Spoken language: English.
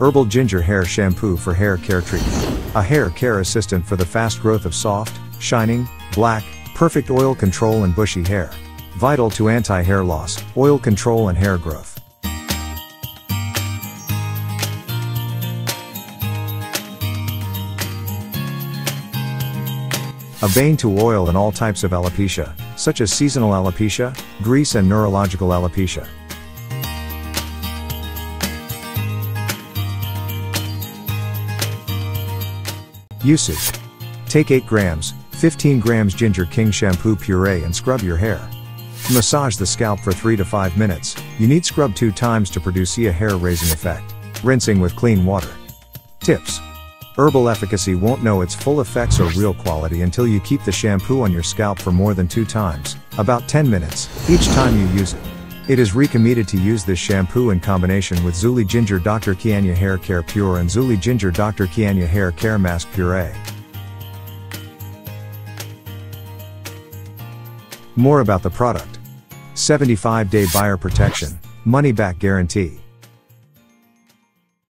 Herbal Ginger Hair Shampoo for Hair Care Treatment. A hair care assistant for the fast growth of soft, shining, black, perfect oil control and bushy hair. Vital to anti-hair loss, oil control and hair growth. A bane to oil and all types of alopecia, such as seasonal alopecia, grease and neurological alopecia. Usage. Take 8 grams, 15 grams ginger king shampoo puree and scrub your hair. Massage the scalp for 3 to 5 minutes. You need scrub 2 times to produce a hair raising effect. Rinsing with clean water. Tips. Herbal efficacy won't know its full effects or real quality until you keep the shampoo on your scalp for more than 2 times, about 10 minutes, each time you use it. It is recommended to use this shampoo in combination with Zuli Ginger Dr. Kianya Hair Care Pure and Zuli Ginger Dr. Kianya Hair Care Mask Puree. More about the product. 75 day buyer protection, money back guarantee.